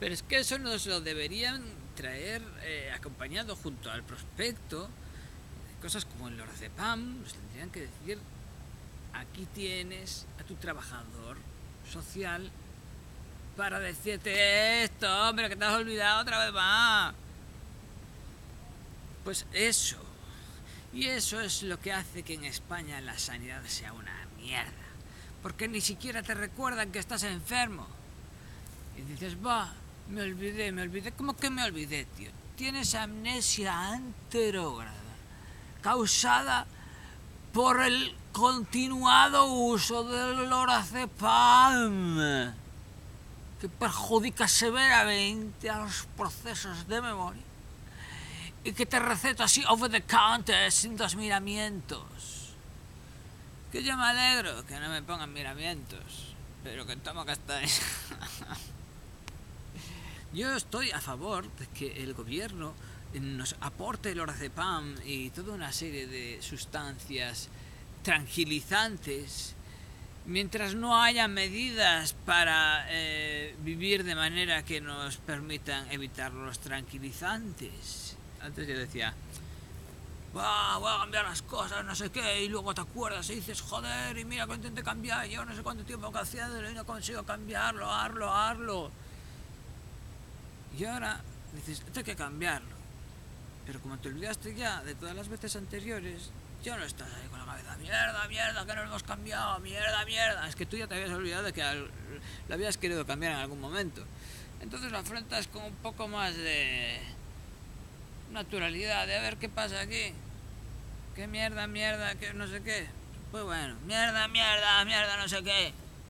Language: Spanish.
Pero es que eso nos lo deberían traer eh, acompañado junto al prospecto. Cosas como el Lorazepam, nos tendrían que decir, aquí tienes a tu trabajador social para decirte esto, hombre, que te has olvidado otra vez más. Pues eso. Y eso es lo que hace que en España la sanidad sea una mierda. Porque ni siquiera te recuerdan que estás enfermo. Y dices, va, me olvidé, me olvidé. ¿Cómo que me olvidé, tío? Tienes amnesia anterógrada, causada por el continuado uso del lorazepam, que perjudica severamente a los procesos de memoria y que te receto así over the counter sin dos miramientos. Que yo me alegro que no me pongan miramientos, pero que tomo castaña. yo estoy a favor de que el gobierno nos aporte el orazepam y toda una serie de sustancias tranquilizantes mientras no haya medidas para eh, vivir de manera que nos permitan evitar los tranquilizantes. Antes yo decía, voy a cambiar las cosas, no sé qué, y luego te acuerdas y dices, joder, y mira que intenté cambiar, yo no sé cuánto tiempo que haciéndolo y no consigo cambiarlo, harlo, harlo. Y ahora dices, tengo que cambiarlo. Pero como te olvidaste ya de todas las veces anteriores, ya no estás ahí con la cabeza, mierda, mierda, que no lo hemos cambiado, mierda, mierda. Es que tú ya te habías olvidado de que lo habías querido cambiar en algún momento. Entonces lo afrontas con un poco más de naturalidad, de a ver qué pasa aquí. Qué mierda, mierda, que no sé qué. Pues bueno, mierda, mierda, mierda, no sé qué.